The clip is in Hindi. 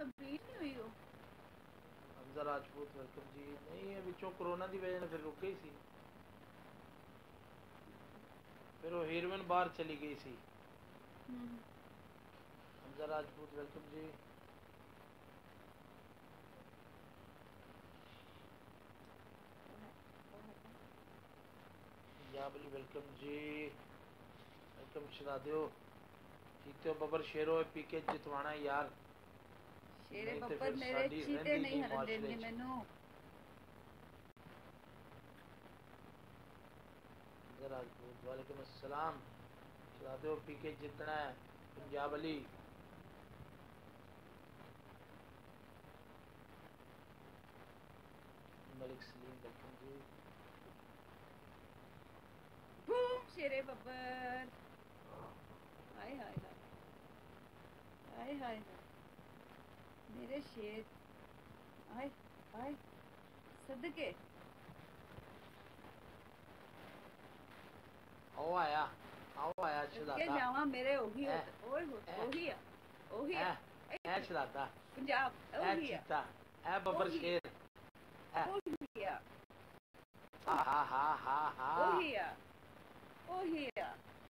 ਕੰਪਲੀਟ ਨਹੀਂ ਹੋਈ ਉਹ ਹਮਜ਼ਾ ਰਾਜਪੂਤ ਵੈਲਕਮ ਜੀ ਨਹੀਂ ਇਹ ਵਿੱਚੋਂ ਕਰੋਨਾ ਦੀ ਵਜ੍ਹਾ ਨਾਲ ਫਿਰ ਰੁਕ ਗਈ ਸੀ ਫਿਰ ਉਹ ਹੀਰੋਇਨ ਬਾਹਰ ਚਲੀ ਗਈ ਸੀ ਹਮ Hamza Rajput welcome ji Punjab Ali welcome ji welcome चला दियो जीते हो बबर शेरो है पी के जितवाना है यार ਸ਼ੇਰੇ ਨਹੀਂ ਤੇ ਬੱਬਰ ਫਿਰ ਮੇਰੇ ਸਾਡੀ ਚੀਤੇ ਰਹਿੰਦੀ ਨਹੀਂ ਨਹੀਂ ਹਰਨ ਮਾਸ਼ਰੇ ਦਿੰਦੇ ਚ। ਮੈਨੂੰ इधर राजपूत वालेकुम अस्सलाम चला दो पी के जितना है पंजाब अली मलिक सलीम वेलकम जी ਬੂਮ ਸ਼ੇਰੇ ਬੱਬਰ ਹਾਏ ਹਾਏ ਹਾਏ ਹਾਏ ਹਾਏ मेरे शेर। आए आए। सदके। आओ आया आओ आया छुदाता के जावा मेरे ओही ओए ओही ओही ऐ छुदाता पंजाब ओही ऐ छुदाता ऐ बबर शेर। ओही हा। हा हा हा ओही ओही